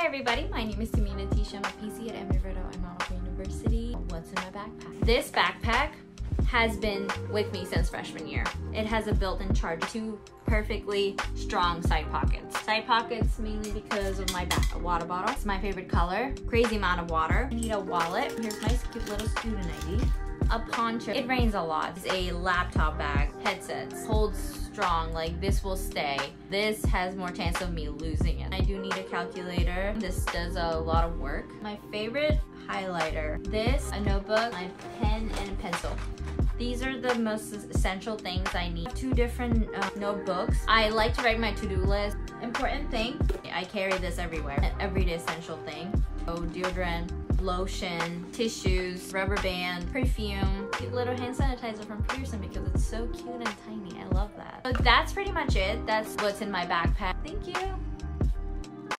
Hi everybody, my name is Tahmina Tisha. I'm a PC at Embry-Riddle and Monaco University. What's in my backpack? This backpack has been with me since freshman year. It has a built-in charger, two perfectly strong side pockets. Side pockets mainly because of my back water bottle. It's my favorite color. Crazy amount of water. I need a wallet. Here's my cute little student ID. A poncho. It rains a lot. It's a laptop bag. Headsets. Holds strong, like this will stay. This has more chance of me losing it. I do need a calculator. This does a lot of work. My favorite highlighter. This, a notebook, my pen, and pencil. These are the most essential things I need. Two different uh, notebooks. I like to write my to-do list. Important thing, I carry this everywhere. Everyday essential thing. Oh, deodorant, lotion, tissues, rubber band, perfume, cute little hand sanitizer from Pearson because it's so cute and tiny. I love that. So that's pretty much it. That's what's in my backpack. Thank you.